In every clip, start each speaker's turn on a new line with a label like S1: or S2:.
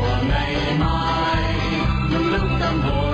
S1: của ngày mai. Những lúc tâm hồn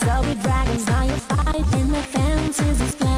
S1: Scully dragons, now you're fighting the fences.